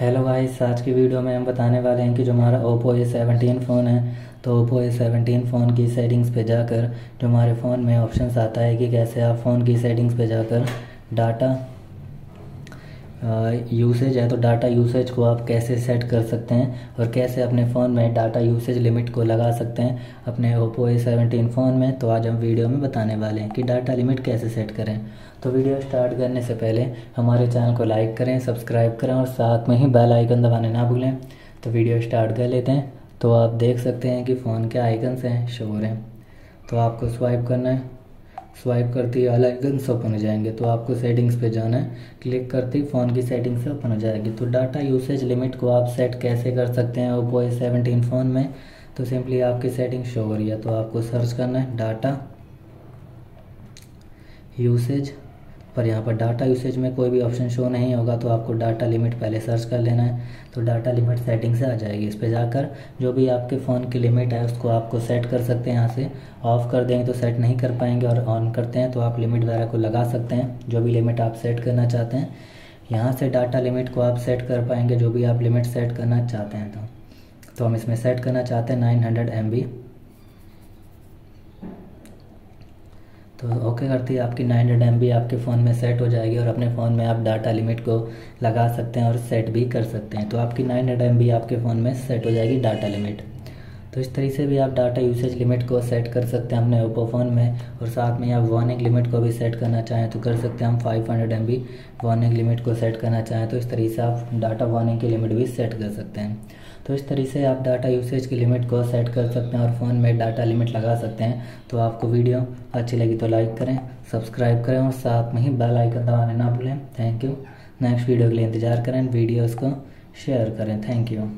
Hello guys आज की video में हम बताने वाले हैं कि जो हमारा ओप्पो ए सेवनटीन फ़ोन है तो ओप्पो ए सेवनटीन फ़ोन की सेटिंग्स पे जाकर, जो हमारे फ़ोन में ऑप्शंस आता है कि कैसे आप फ़ोन की सेटिंग्स पे जाकर डाटा यूसेज है तो डाटा यूसेज को आप कैसे सेट कर सकते हैं और कैसे अपने फ़ोन में डाटा यूसेज लिमिट को लगा सकते हैं अपने ओप्पो ए सेवनटीन फ़ोन में तो आज हम वीडियो में बताने वाले हैं कि डाटा लिमिट कैसे सेट करें। तो वीडियो स्टार्ट करने से पहले हमारे चैनल को लाइक करें सब्सक्राइब करें और साथ में ही बेल आइकन दबाने ना भूलें। तो वीडियो स्टार्ट कर लेते हैं। तो आप देख सकते हैं कि फ़ोन के आइकन्स हैं शोर हैं तो आपको स्वाइप करना है। स्वाइप करते ही ऑल आइकन्स ओपन हो जाएँगे। तो आपको सेटिंग्स पे जाना है। क्लिक करते ही फ़ोन की सेटिंग्स ओपन हो जाएगी। तो डाटा यूसेज लिमिट को आप सेट कैसे कर सकते हैं ओप्पो ए सेवनटीन फ़ोन में? तो सिंपली आपकी सेटिंग शो हो रही है। तो आपको सर्च करना है डाटा यूसेज पर यहाँ पर डाटा यूसेज में कोई भी ऑप्शन शो नहीं होगा तो आपको डाटा लिमिट पहले सर्च कर लेना है। तो डाटा लिमिट सेटिंग से आ जाएगी। इस पर जाकर जो भी आपके फ़ोन की लिमिट है, उसको आपको सेट कर सकते हैं यहाँ से। ऑफ़ कर देंगे तो सेट नहीं कर पाएँगे और ऑन करते हैं तो आप लिमिट वगैरह को लगा सकते हैं। जो भी लिमिट आप सेट करना चाहते हैं, यहाँ से डाटा लिमिट को आप सेट कर पाएँगे, जो भी आप लिमिट सेट करना चाहते हैं तो। तो हम इसमें सेट करना चाहते हैं नाइन हंड्रेड एम बी तो ओके करती है, आपकी नाइन हंड्रेड एम आपके फ़ोन में सेट हो जाएगी और अपने फ़ोन में आप डाटा लिमिट को लगा सकते हैं और सेट भी कर सकते हैं। तो आपकी नाइन हंड्रेड एम आपके फ़ोन में सेट हो जाएगी डाटा लिमिट तो इस तरीके से भी आप डाटा यूसेज लिमिट को सेट कर सकते हैं अपने ओप्पो फ़ोन में और साथ में आप वार्निंग लिमिट को भी सेट करना चाहें तो कर सकते हैं हम five hundred M B warning limit को सेट करना चाहें तो इस तरीके से आप डाटा वार्निंग की लिमिट भी सेट कर सकते हैं। तो इस तरीके से आप डाटा यूसेज की लिमिट को सेट कर सकते हैं और फ़ोन में डाटा लिमिट लगा सकते हैं। तो आपको वीडियो अच्छी लगी तो लाइक करें सब्सक्राइब करें और साथ में ही बेल आइकन दबाने ना भूलें। थैंक यू नेक्स्ट वीडियो के लिए इंतज़ार करें वीडियोज़ को शेयर करें। Thank you